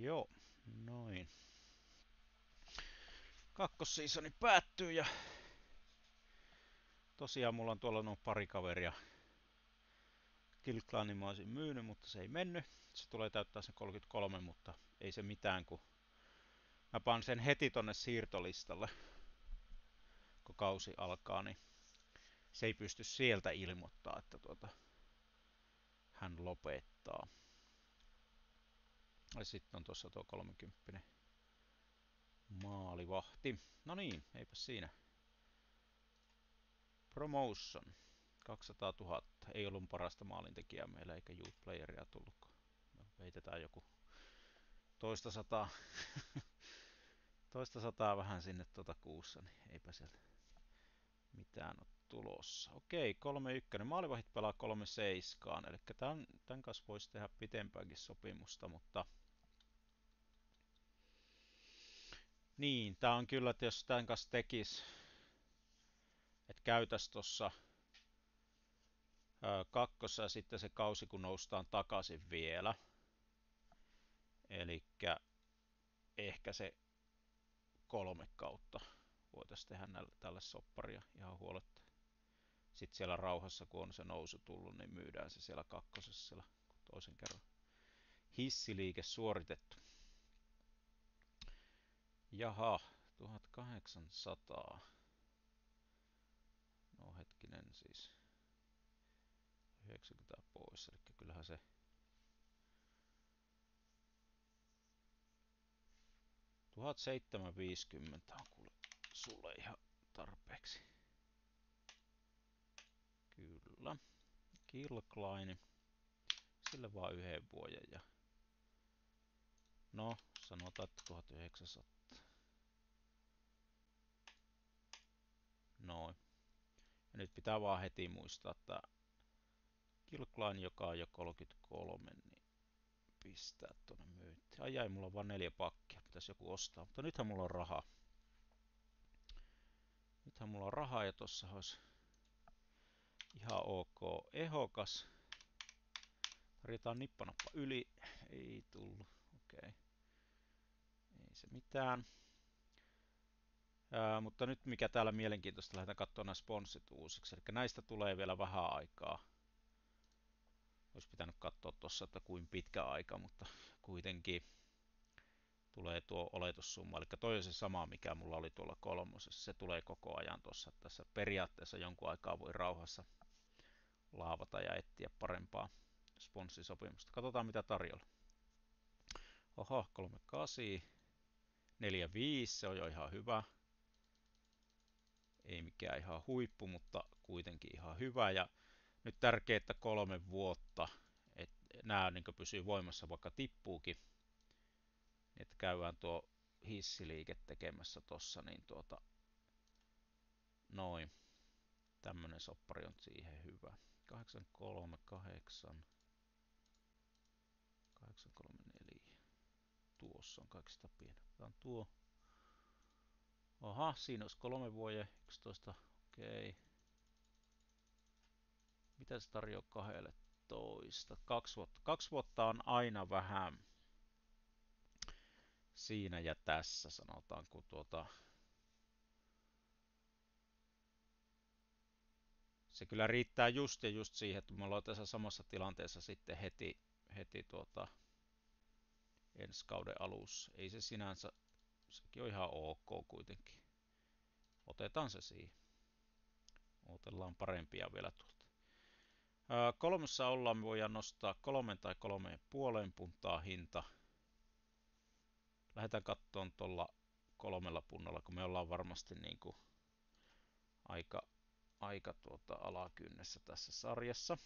Joo, noin. Kakkosseasoni päättyy ja tosiaan mulla on tuolla noin pari kaveria. Killclanin mä olisin myynyt, mutta se ei mennyt. Se tulee täyttää sen 33, mutta ei se mitään, kun mä paan sen heti tonne siirtolistalle, kun kausi alkaa, niin se ei pysty sieltä ilmoittaa, että tuota, hän lopettaa. Ja sitten on tuossa tuo 30 maalivahti. No niin, eipä siinä. Promotion. 200 000. Ei ollut parasta maalintekijää meillä eikä youth playeria tullut. Me veitetään joku toista sataa, toista sataa vähän sinne tuota kuussa, niin eipä sieltä mitään ole tulossa. Okei, 3-1. Maalivahit pelaa 3-7, eli tämän, tämän kanssa voisi tehdä pitempäänkin sopimusta, mutta niin, tämä on kyllä, että jos tämän kanssa tekisi, että käytäisi tuossa kakkossa ja sitten se kausi, kun noustaan takaisin vielä. Eli ehkä se kolme kautta voitaisiin tehdä näille, tälle sopparia ihan huoletta. Sitten siellä rauhassa, kun on se nousu tullut, niin myydään se siellä kakkosessa siellä toisen kerran hissiliike suoritettu. Jaha, 1800. No hetkinen siis. 90 pois, eli kyllähän se Tuhat on kuule sulle ihan tarpeeksi. Kyllä. Kilklaini. Sille vaan yhden vuoden ja... No, sanotaan, että 1900. Noin. Ja nyt pitää vaan heti muistaa, että Kilkline, joka on jo 33, niin pistää tuonne myyntiin. Ai jäi, mulla on vain neljä pakkia, pitäisi joku ostaa, mutta nythän mulla on rahaa. Nythän mulla on rahaa ja tossa olisi ihan ok ehokas. Tarjotaan nippanappa yli. Ei tullut. Okei. Okay. Se mitään. Ää, mutta nyt mikä täällä mielenkiintoista, lähdetään katsomaan nämä sponssit uusiksi. Eli näistä tulee vielä vähän aikaa. Olisi pitänyt katsoa tuossa, että kuin pitkä aika, mutta kuitenkin tulee tuo oletussumma. Eli toi on se sama, mikä mulla oli tuolla kolmosessa. Se tulee koko ajan tuossa. Tässä periaatteessa jonkun aikaa voi rauhassa laavata ja etsiä parempaa sponssisopimusta. Katsotaan mitä tarjolla. Oho, 38, 45, se on jo ihan hyvä ei mikään ihan huippu, mutta kuitenkin ihan hyvä. Ja nyt tärkeää, että kolme vuotta, että nämä niin pysyy voimassa, vaikka tippuukin. Niin että käydään tuo hissiliike tekemässä tossa, niin tuota, noin. Tämmönen soppari on siihen hyvä. 838 834 tuossa on kaikista pieni. On tuo Aha, siinä olisi kolme vuoden 11. Okei. Okay. Mitä se tarjoaa kahdelle toista? Kaksi vuotta. Kaksi vuotta on aina vähän siinä ja tässä sanotaan, kun tuota se kyllä riittää just ja just siihen, että me ollaan tässä samassa tilanteessa sitten heti, heti tuota, ensi kauden alussa. Ei se sinänsä sekin on ihan ok kuitenkin. Otetaan se siihen. Otellaan parempia vielä tuolta. kolmessa ollaan, me voidaan nostaa kolmen tai kolmeen puoleen puntaa hinta. Lähdetään kattoon tuolla kolmella punnalla, kun me ollaan varmasti niin kuin aika, aika tuota alakynnessä tässä sarjassa.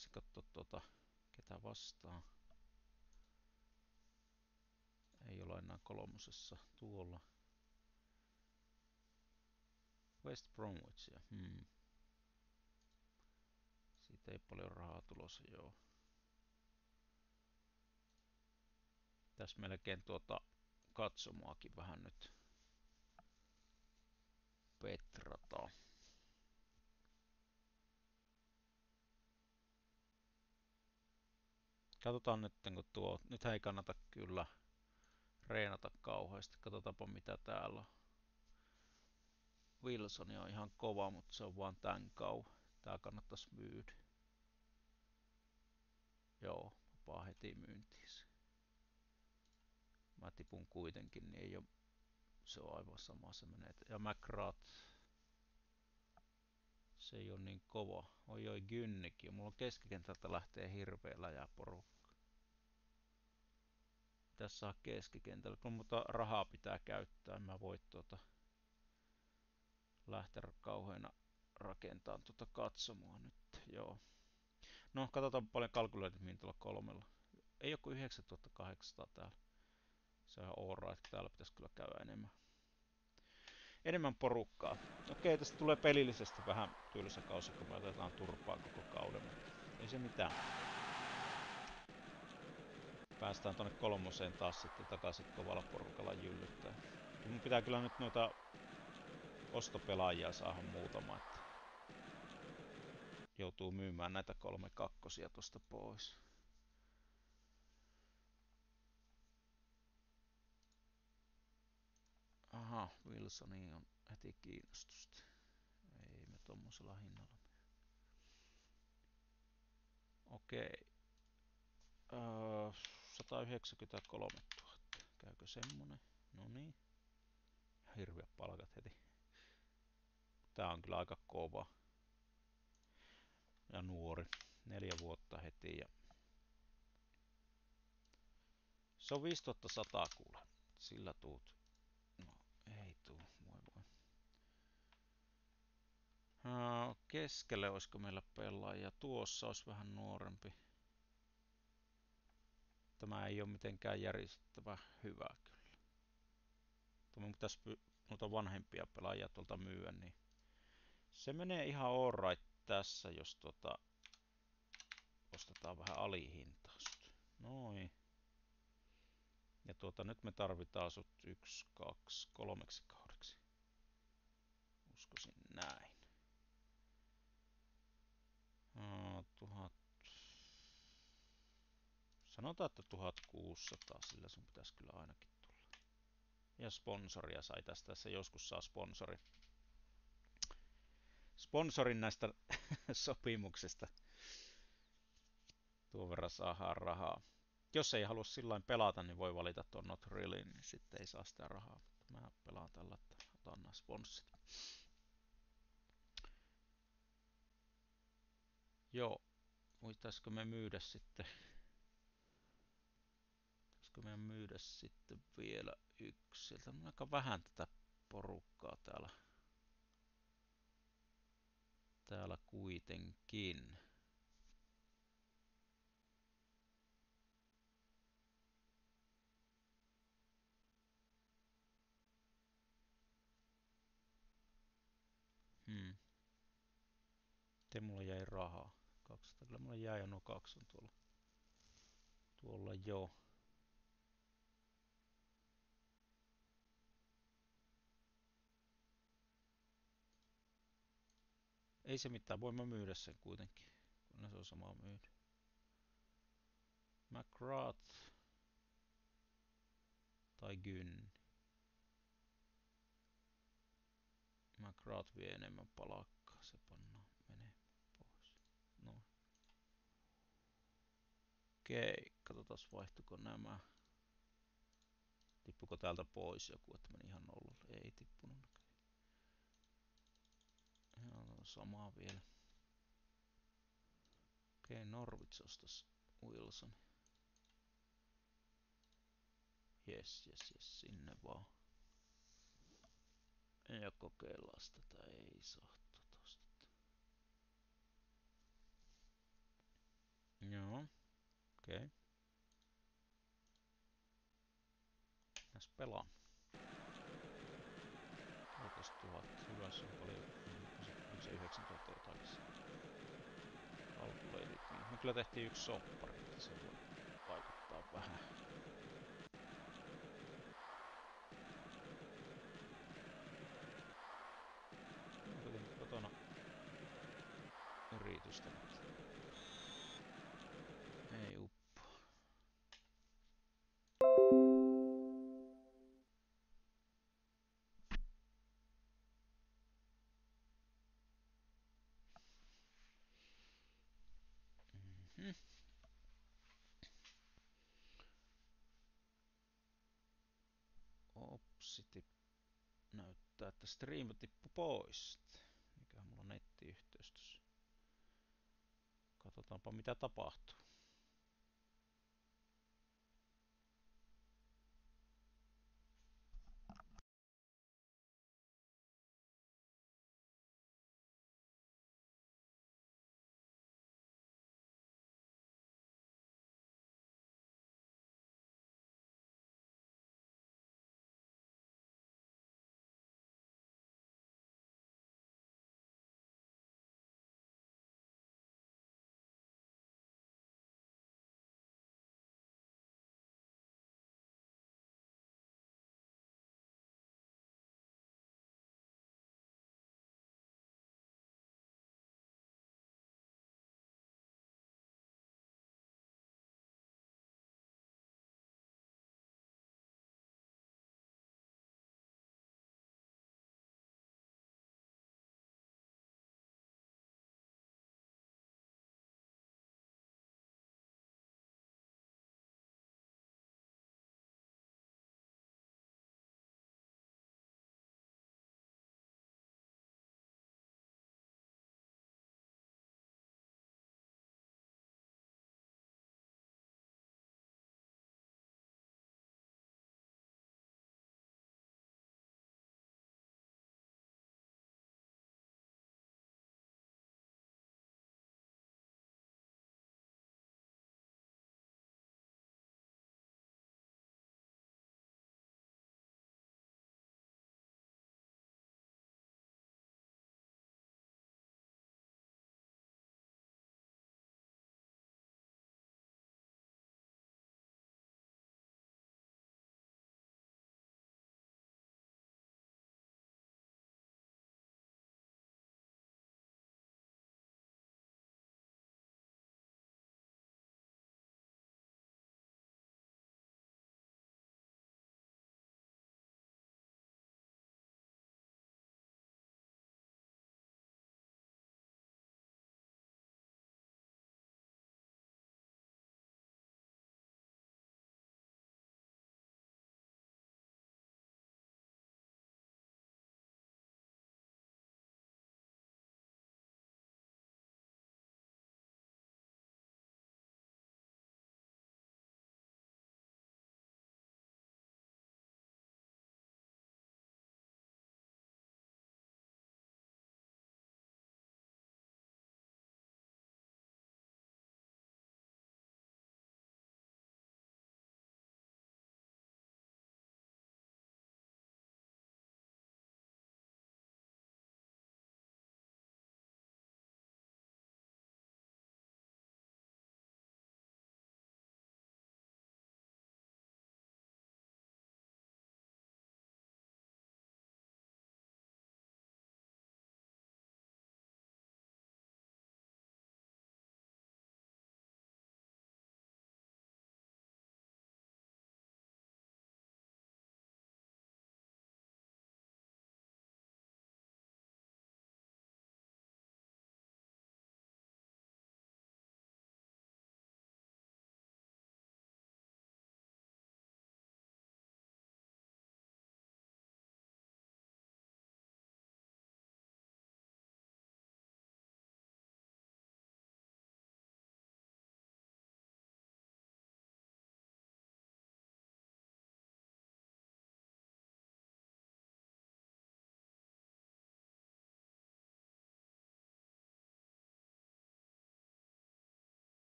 Menisin katsoa tuota, ketä vastaan. Ei ole enää kolmosessa tuolla. West Bromwichia. Hmm. Siitä ei paljon rahaa tulossa, joo. Tässä melkein tuota katsomuakin vähän nyt petrataan. Katsotaan nyt, kun tuo... Nyt ei kannata kyllä reenata kauheasti. Katsotaanpa mitä täällä on. Wilson on ihan kova, mutta se on vaan tän kau. Tää kannattaisi myydä. Joo, vapaa heti myyntiin Mä tipun kuitenkin, niin ei ole, se on aivan sama se menee. Ja McGrath, se ei ole niin kova. Oi oi Gynnikin. Mulla keskikentältä lähtee hirveellä ja porukka. Pitäis saa keskikentällä, kun mutta rahaa pitää käyttää. Mä voit tuota lähteä kauheena rakentamaan tuota katsomoa nyt. Joo. No, katsotaan paljon kalkyloitit mihin tuolla kolmella. Ei joku 9800 täällä. Se on ihan että täällä pitäisi kyllä käydä enemmän. Enemmän porukkaa. Okei, tästä tulee pelillisesti vähän tylsä kausi, kun me otetaan turpaa koko kauden, mutta ei se mitään. Päästään tonne kolmoseen taas sitten takaisin kovalla porukalla jyllyttää. Mun pitää kyllä nyt noita ostopelaajia saada muutama, että joutuu myymään näitä kolme kakkosia tosta pois. Aha, Wilsoniin on heti kiinnostusta. Ei me tommosella hinnalla Okei. Öö, 193 000. Käykö semmonen? No niin. Hirveä palkat heti. Tää on kyllä aika kova. Ja nuori. Neljä vuotta heti ja se on 5100 kuule. Sillä tuut Keskelle olisiko meillä pelaaja. Tuossa olisi vähän nuorempi. Tämä ei ole mitenkään järjestettävä hyvä kyllä. Minun pitäisi noita vanhempia pelaajia tuolta myyä, niin se menee ihan alright tässä, jos tuota ostetaan vähän alihintaista. Noin. Ja tuota, nyt me tarvitaan sut 1, 2, 3 Sanotaan, että 1600, sillä sun pitäisi kyllä ainakin tulla. Ja sponsoria sai tästä, tässä joskus saa sponsori. Sponsorin näistä sopimuksesta. Tuon verran saadaan rahaa jos ei halua sillä pelata, niin voi valita tuon Not Really, niin sitten ei saa sitä rahaa. Mä pelaan tällä, että otan nämä sponssit. Joo, voitaisko me myydä sitten Pitäisikö meidän myydä sitten vielä yksi? Sieltä on aika vähän tätä porukkaa täällä. Täällä kuitenkin. Hmm. Te mulla jäi rahaa. 200. Kyllä mulla jäi ja nuo kaksi on tuolla. Tuolla jo. Ei se mitään, voin mä myydä sen kuitenkin. Kun se on sama myydä. McGrath tai Gyn. McGrath vie enemmän palakkaa, se pannaan menee pois. No. Okei, katsotaan vaihtuko nämä. Tippuko täältä pois joku, että meni ihan nollalle? Ei tippunut Samaa vielä. Okei, Norwich ostas Wilson. Jes, jes, jes, sinne vaan. Ja kokeillaan tätä, ei saa tosta. Joo, okei. Okay. Näs pelaan. 14 000, hyvä se on paljon se, se 9000 jotakin. Calculated, niin me kyllä tehtiin yksi soppari, että se voi vaikuttaa vähän. Opsiti näyttää, että stream tippu pois. Mikä mulla on nettiyhteys tossa. Katsotaanpa mitä tapahtuu.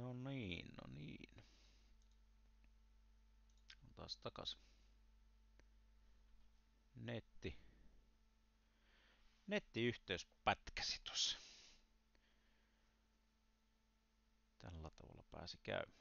No niin, no niin. On taas takas. Netti. Nettiyhteys pätkäsi tuossa. Tällä tavalla pääsi käymään.